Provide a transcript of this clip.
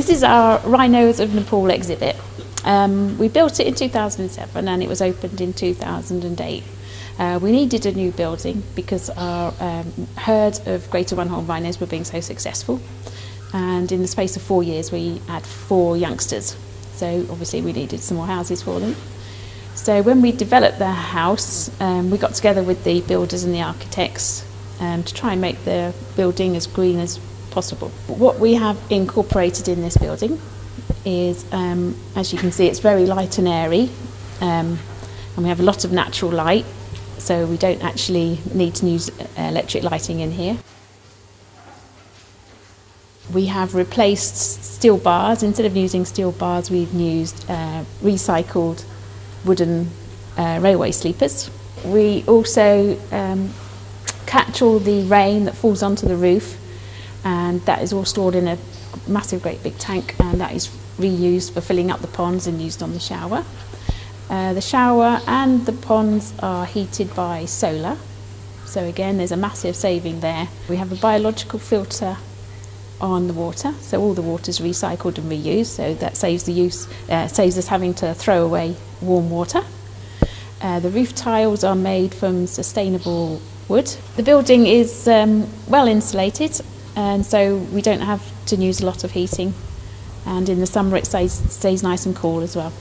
This is our Rhinos of Nepal exhibit. Um, we built it in 2007 and it was opened in 2008. Uh, we needed a new building because our um, herd of Greater One Horn rhinos were being so successful. And in the space of four years, we had four youngsters. So obviously, we needed some more houses for them. So when we developed the house, um, we got together with the builders and the architects um, to try and make the building as green as possible. What we have incorporated in this building is, um, as you can see, it's very light and airy, um, and we have a lot of natural light, so we don't actually need to use uh, electric lighting in here. We have replaced steel bars. Instead of using steel bars, we've used uh, recycled wooden uh, railway sleepers. We also um, catch all the rain that falls onto the roof and that is all stored in a massive great big tank and that is reused for filling up the ponds and used on the shower. Uh, the shower and the ponds are heated by solar so again there's a massive saving there. We have a biological filter on the water so all the water is recycled and reused so that saves the use uh, saves us having to throw away warm water. Uh, the roof tiles are made from sustainable wood. The building is um, well insulated and so we don't have to use a lot of heating and in the summer it stays, stays nice and cool as well.